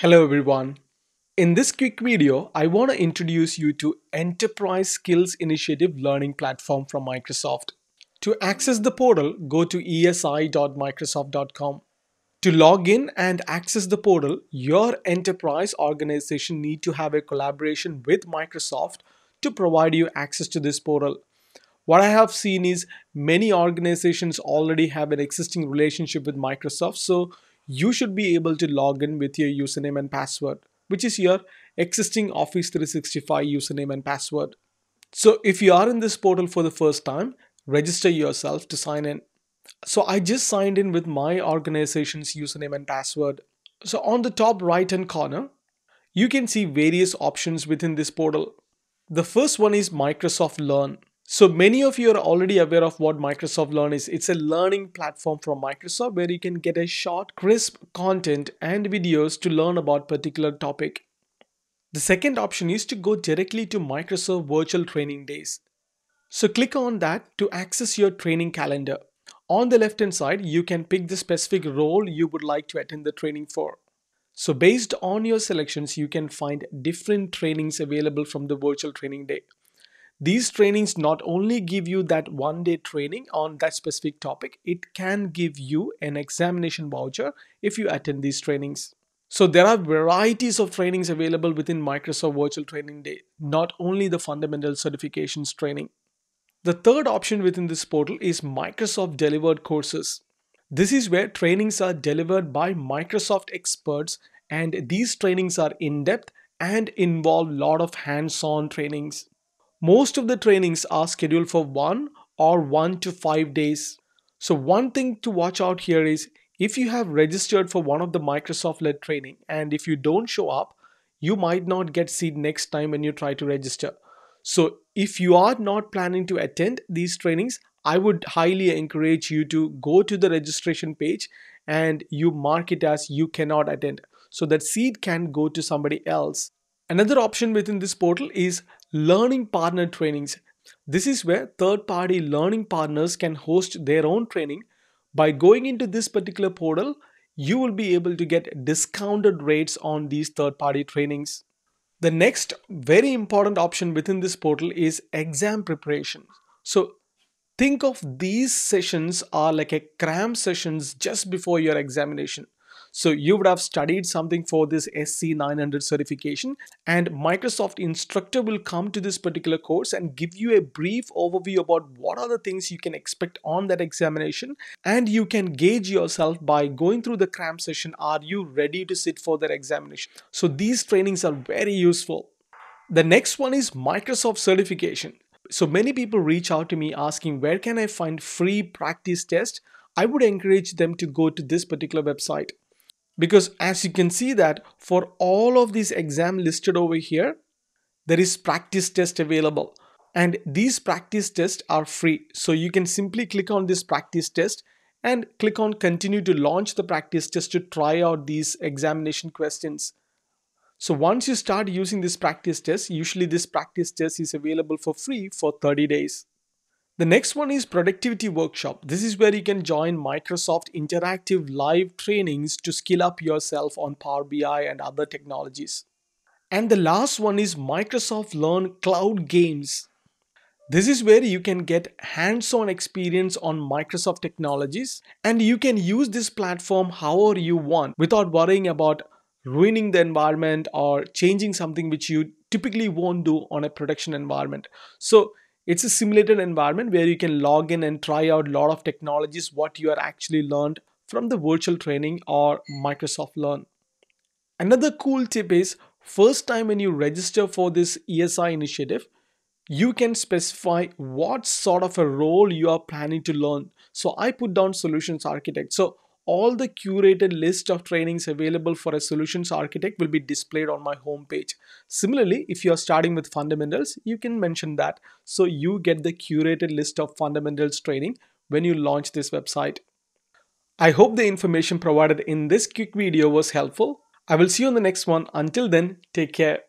Hello everyone. In this quick video, I want to introduce you to Enterprise Skills Initiative learning platform from Microsoft. To access the portal, go to esi.microsoft.com. To log in and access the portal, your enterprise organization need to have a collaboration with Microsoft to provide you access to this portal. What I have seen is many organizations already have an existing relationship with Microsoft, so you should be able to log in with your username and password, which is your existing Office 365 username and password. So if you are in this portal for the first time, register yourself to sign in. So I just signed in with my organization's username and password. So on the top right hand corner, you can see various options within this portal. The first one is Microsoft Learn. So many of you are already aware of what Microsoft Learn is. It's a learning platform from Microsoft where you can get a short, crisp content and videos to learn about particular topic. The second option is to go directly to Microsoft Virtual Training Days. So click on that to access your training calendar. On the left hand side, you can pick the specific role you would like to attend the training for. So based on your selections, you can find different trainings available from the virtual training day. These trainings not only give you that one day training on that specific topic, it can give you an examination voucher if you attend these trainings. So there are varieties of trainings available within Microsoft Virtual Training Day, not only the fundamental certifications training. The third option within this portal is Microsoft delivered courses. This is where trainings are delivered by Microsoft experts and these trainings are in-depth and involve lot of hands-on trainings. Most of the trainings are scheduled for one or one to five days. So one thing to watch out here is if you have registered for one of the Microsoft led training and if you don't show up, you might not get seat next time when you try to register. So if you are not planning to attend these trainings, I would highly encourage you to go to the registration page and you mark it as you cannot attend so that seat can go to somebody else. Another option within this portal is learning partner trainings. This is where third party learning partners can host their own training. By going into this particular portal, you will be able to get discounted rates on these third party trainings. The next very important option within this portal is exam preparation. So think of these sessions are like a cram sessions just before your examination. So you would have studied something for this SC900 certification and Microsoft instructor will come to this particular course and give you a brief overview about what are the things you can expect on that examination and you can gauge yourself by going through the cram session are you ready to sit for that examination. So these trainings are very useful. The next one is Microsoft certification. So many people reach out to me asking where can I find free practice test? I would encourage them to go to this particular website because as you can see that for all of these exam listed over here there is practice test available. And these practice tests are free. So you can simply click on this practice test and click on continue to launch the practice test to try out these examination questions. So once you start using this practice test usually this practice test is available for free for 30 days the next one is Productivity Workshop. This is where you can join Microsoft interactive live trainings to skill up yourself on Power BI and other technologies. And the last one is Microsoft Learn Cloud Games. This is where you can get hands-on experience on Microsoft technologies and you can use this platform however you want without worrying about ruining the environment or changing something which you typically won't do on a production environment. So it's a simulated environment where you can log in and try out a lot of technologies, what you are actually learned from the virtual training or Microsoft Learn. Another cool tip is first time when you register for this ESI initiative, you can specify what sort of a role you are planning to learn. So I put down solutions architect. So all the curated list of trainings available for a solutions architect will be displayed on my homepage. Similarly, if you're starting with fundamentals, you can mention that. So you get the curated list of fundamentals training when you launch this website. I hope the information provided in this quick video was helpful. I will see you on the next one. Until then, take care.